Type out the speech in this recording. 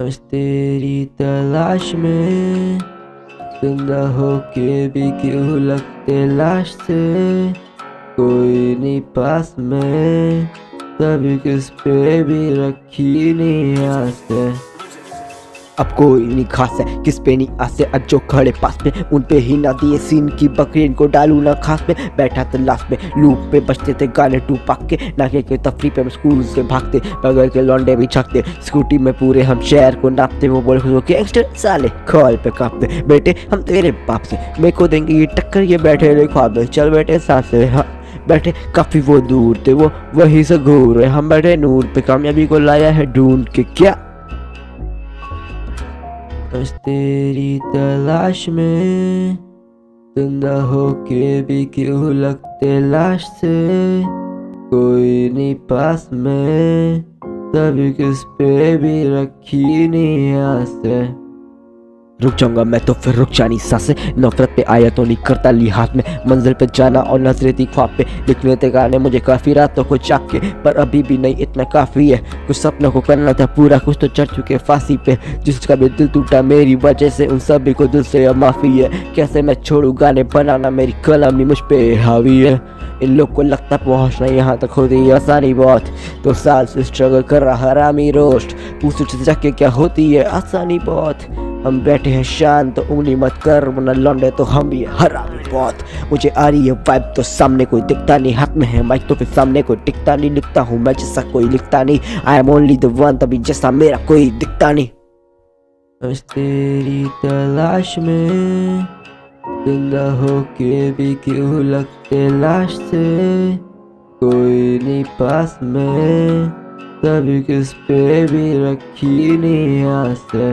बस तेरी तलाश में सुंदा हो के भी क्यों लगते लाश से? कोई नहीं पास में तभी किस पे भी रखी नहीं आस अब कोई नहीं खास है। किस पे नहीं आसे अब खड़े पास में उन पे ही ना दिए सीन की बकरी इनको डालू ना खास में। बैठा था लास्ट में, लूप पे बचते थे गाने टू पाक के। नाके के तफरी पे स्कूल से भागते, बगल के लौंडे भी छकते। स्कूटी में पूरे हम शहर को नापते, वो बोले गैंगस्टर साले कॉल पे कापते। बेटे, हम तेरे बाप से, मेरे को देंगे ये टक्कर, ये बैठे ख्वाब चल बैठे साथ से हाँ। बैठे काफ़ी वो दूर थे, वो, वही से घूर रहे हम बैठे नूर पे, कामयाबी को लाया है ढूंढ के, क्या बस तेरी तलाश में ज़िंदा होके भी क्यों लगते लाश से? कोई नहीं पास में तभी किस पे भी रखी नहीं आस है। रुक जाऊँगा मैं तो फिर रुक जानी साँसें नफरत पे आया तो नहीं करता लिहाज में मंजिल पे जाना और नजरेती ख्वाब पे। लिखने थे गाने, मुझे काफ़ी रातों को चाक के, पर अभी भी नहीं, इतना काफ़ी है। कुछ सपनों को करना था पूरा, कुछ तो चढ़ चुके फांसी पे। जिसका भी दिल टूटा, मेरी वजह से उन सभी को दिल से माफ़ी है। कैसे मैं छोड़ू गाने बनाना, मेरी कलम ही मुझ पे हावी है। इन लोग को लगता पहुँचना यहाँ तक होती है आसानी बहुत। तो साल से स्ट्रगल कर रहा, हरामी रोस्ट। पूछ जाके क्या होती है, आसानी बहुत। हम बैठे हैं शांत तो उंगली मत कर, वरना लौंडे तो हम भी हरामी बहुत। मुझे आ रही है वाइब तो सामने कोई दिखता नहीं। हाथ में है माइक तो फिर सामने कोई टिकता नहीं। लिखता हूँ मैं, जैसा कोई लिखता नहीं। I am only the one तभी जैसा मेरा कोई दिखता नहीं। बस तेरी तलाश में ज़िंदा होके भी क्यों लगते लाश से? कोई नहीं पास में, तभी किस पे भी रखी नहीं आस है।